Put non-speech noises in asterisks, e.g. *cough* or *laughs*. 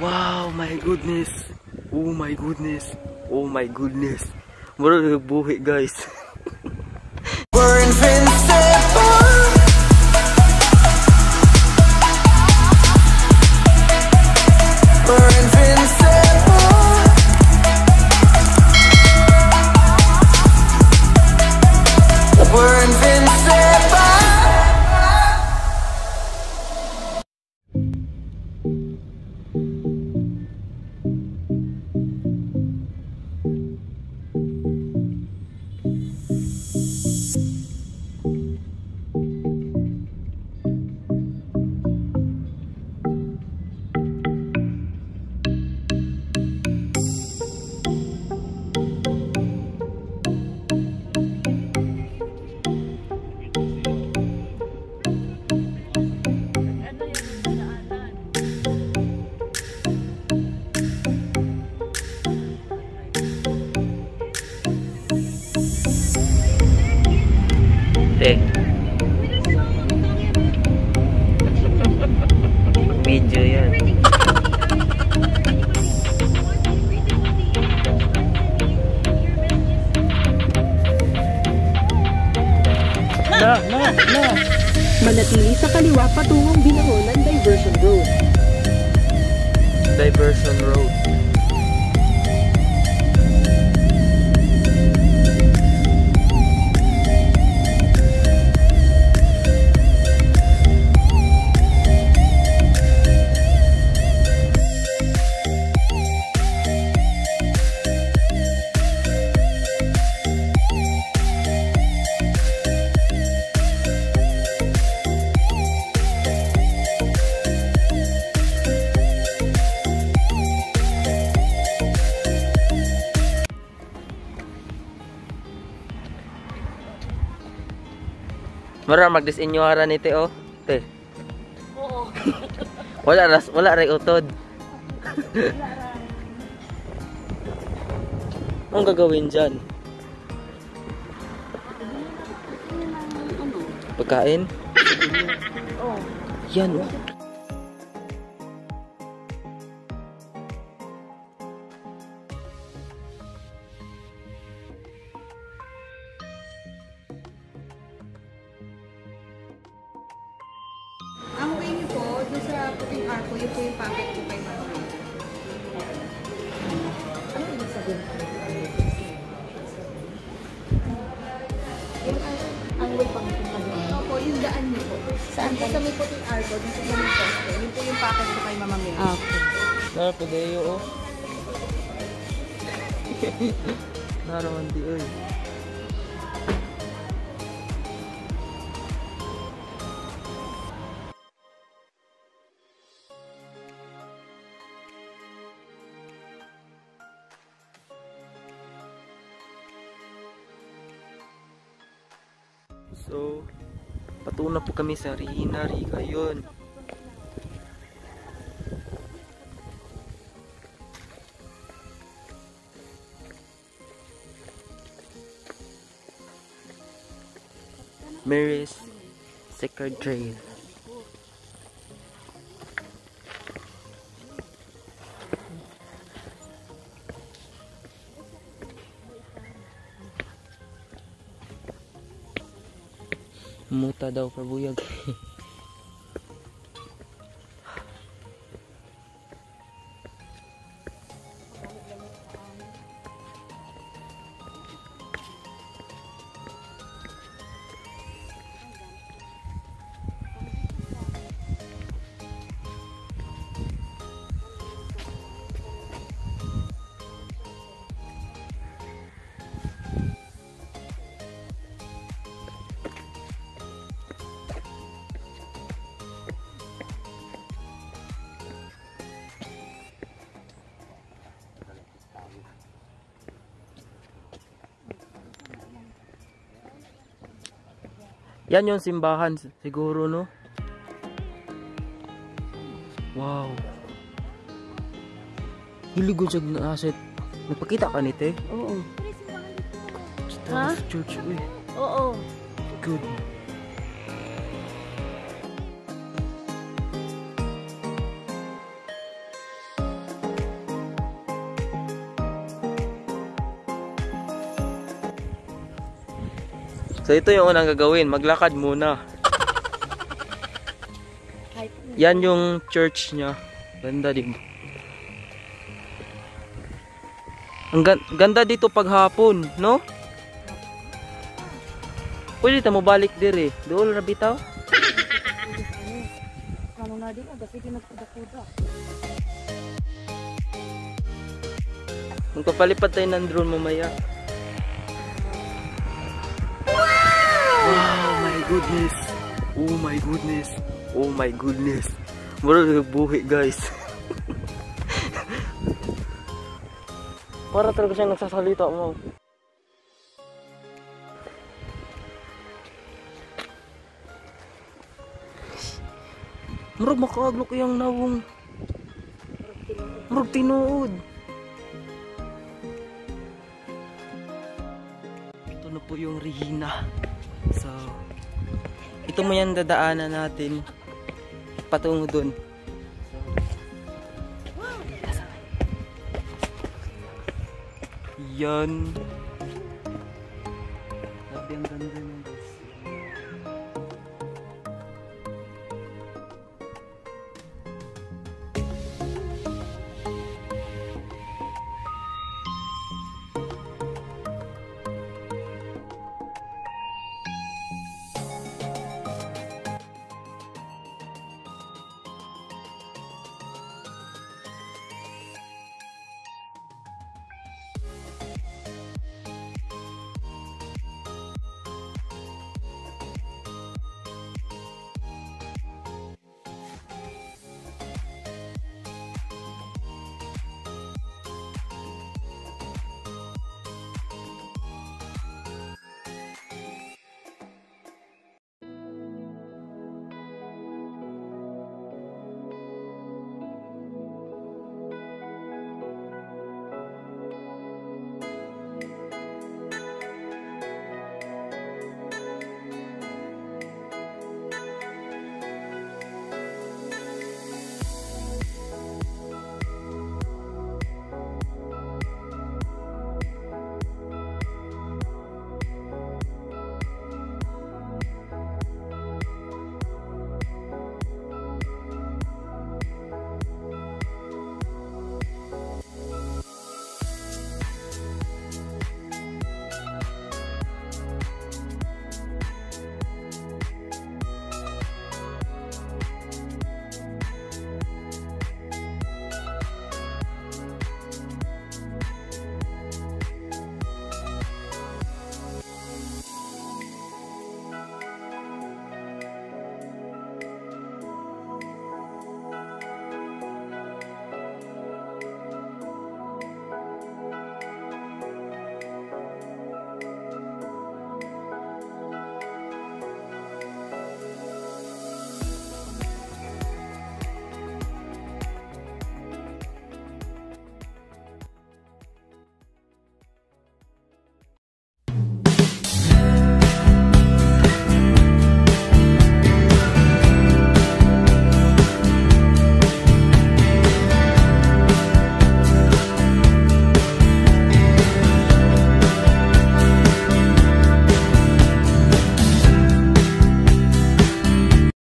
Wow, my goodness. Oh my goodness. Oh my goodness. What Mura nagbuhi guys. *laughs* Te. *laughs* Video yan. Na, na, na. Manatili sa kaliwa patungong Binangonan Diversion Road. Diversion Road. Mara magdisenyo ara ni te oh. Te. Oo. *laughs* Wala ras wala ray utod. *laughs* Anong gagawin dyan? Ano? Pagkain? Oo. Yan oh. Doon sa puting arko, yun po yung packet ko kay Mama Ray. Ano ibig sabihin? Yung pang pinagawin. Opo, yung daan niyo po. Saan po? Sa may puting arko, doon sa ganung poste. Yun po yung packet ko kay Mama Mary. Ah, okay. Nara padeyo oh. *laughs* Naraman di oy. So, patuna po kami sa Rinari ngayon. Mary's Sacred Trail. Muta daw kabuyag. *laughs* Yan yung simbahan siguro no. Wow. Hiligod siya na asset. Nagpakita ka ni te? Oo. Ha? Church, uy. Oo. Good. So ito yung unang gagawin, maglakad muna. Yan yung church niya. Ganda din. Ang gan- ganda dito paghapon, no? Pwede ta mo balik dire. Dool ra bitaw. ano na din, aga sige nagkuda-kuda. Magpapalipad tayo ng drone mamaya. Goodness. Oh my goodness. Oh my goodness. Mura buhi guys. *laughs* Para talaga siyang nagsasalita mo. Murag makaaglok yung nawong. Murag tinuod. Ito na po yung Regina. So, ito mo yan dadaanan natin. Patungo dun. Yan.